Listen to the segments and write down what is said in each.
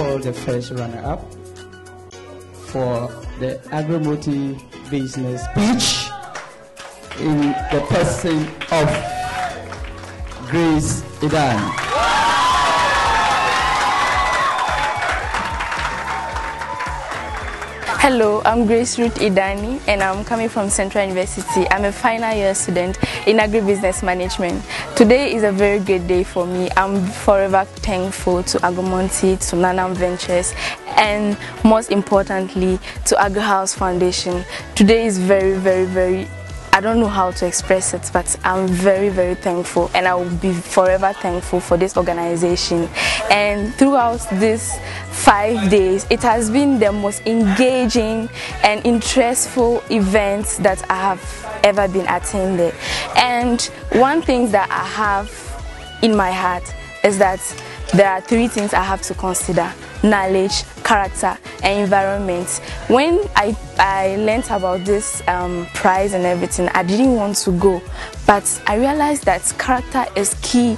called the first runner-up for the Agromonti Business Pitch in the person of Grace Idan. Hello, I'm Grace Ruth Idani and I'm coming from Central University. I'm a final year student in agribusiness management. Today is a very good day for me. I'm forever thankful to Agromonti, to Nanam Ventures and most importantly to Agrihouse Foundation. Today is very, very, very I don't know how to express it, but I'm very, very thankful and I will be forever thankful for this organization. And throughout these five days, it has been the most engaging and interestful event that I have ever been attended. And one thing that I have in my heart is that there are three things I have to consider knowledge, character, and environment. When I, I learned about this um, prize and everything, I didn't want to go, but I realized that character is key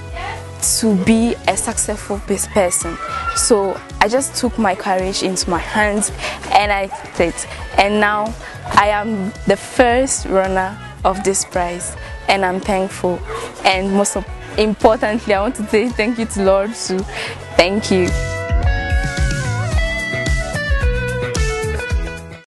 to be a successful person. So I just took my courage into my hands and I did. And now I am the first runner of this prize and I'm thankful. And most importantly, I want to say thank you to Lord too. Thank you.